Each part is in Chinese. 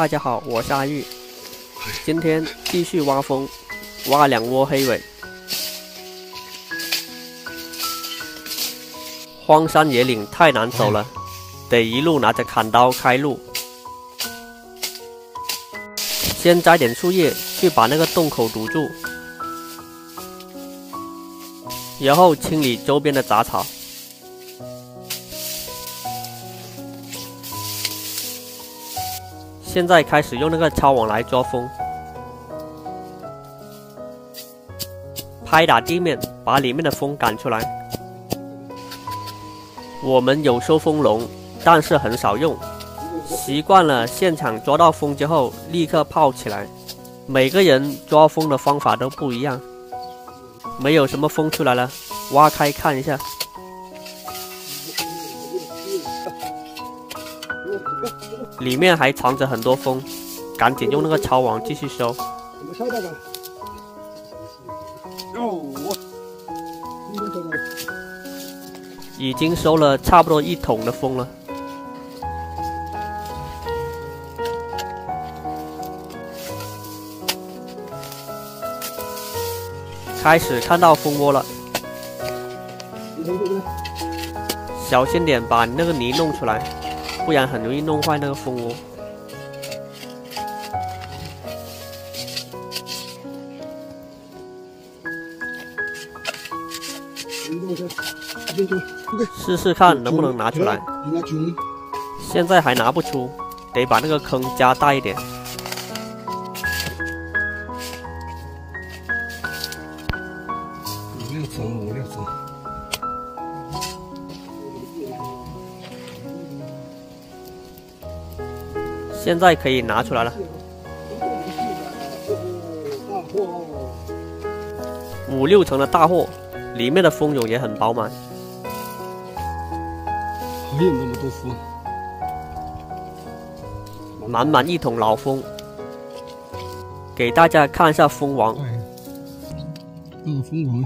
大家好，我是阿玉，今天继续挖蜂，挖两窝黑尾。荒山野岭太难走了，得一路拿着砍刀开路。先摘点树叶去把那个洞口堵住，然后清理周边的杂草。现在开始用那个抄网来抓蜂，拍打地面，把里面的蜂赶出来。我们有收蜂笼，但是很少用，习惯了现场抓到蜂之后立刻泡起来。每个人抓蜂的方法都不一样。没有什么蜂出来了，挖开看一下。里面还藏着很多蜂，赶紧用那个抄网继续收。已经收了差不多一桶的蜂了。开始看到蜂窝了，小心点，把那个泥弄出来。不然很容易弄坏那个蜂窝。试试看能不能拿出来。现在还拿不出，得把那个坑加大一点。五六层，五六层现在可以拿出来了，五六层的大货，里面的蜂蛹也很饱满，还有那么多蜂，满满一桶老蜂，给大家看一下蜂王，嗯，蜂王，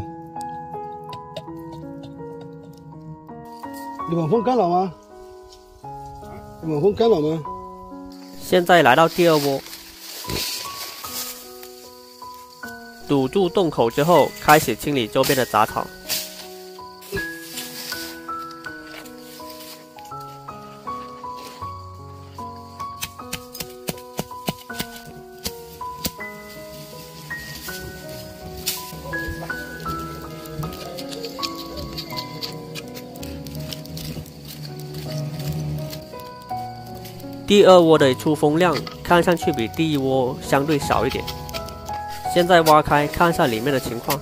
你把蜂干了吗？你把蜂干了吗？现在来到第二窝，堵住洞口之后，开始清理周边的杂草。第二窝的出蜂量看上去比第一窝相对少一点。现在挖开看一下里面的情况。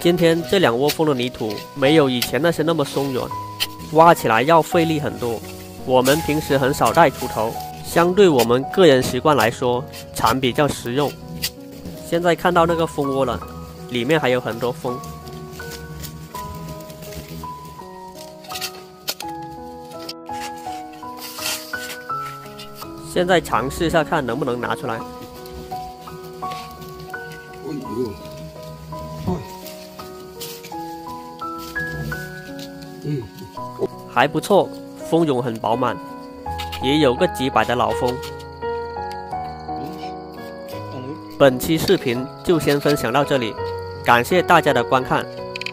今天这两窝蜂的泥土没有以前那些那么松软，挖起来要费力很多。我们平时很少带锄头，相对我们个人习惯来说，铲比较实用。现在看到那个蜂窝了，里面还有很多蜂。现在尝试一下，看能不能拿出来。嗯，还不错，蜂蛹很饱满，也有个几百的老蜂。本期视频就先分享到这里，感谢大家的观看，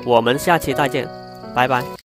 我们下期再见，拜拜。